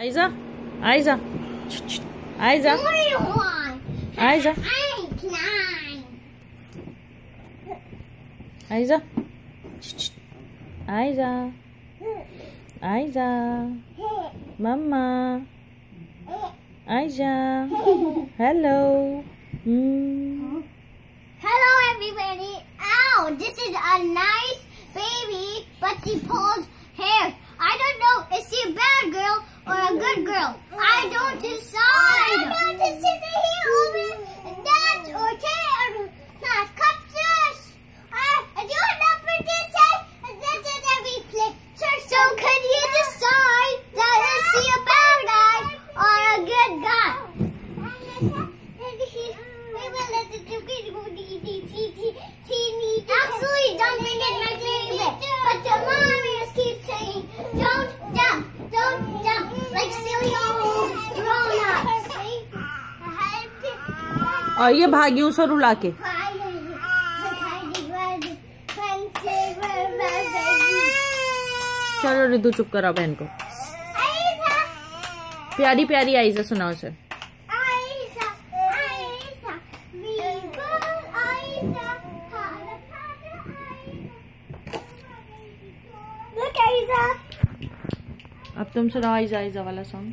Aizah, Aizah, Aizah, Aizah, Aizah, Aizah, Aizah, Mama, Aisha, hello. Mm. Hello everybody. Ow, this is a nice baby, but she pulls hair. I don't know, is she a bad girl or a good girl? I don't decide. I don't decide here, that or care. Not cupcakes. I do not pretend this is every place. So can you decide that is she a bad guy or a good guy? We will let Actually, और ये भागी उसे रुला के। चलो रिदू चुप करा बहन को। प्यारी प्यारी आइजा सुनाओ उसे। अब तुम सुनाओ आइजा आइजा वाला सॉन्ग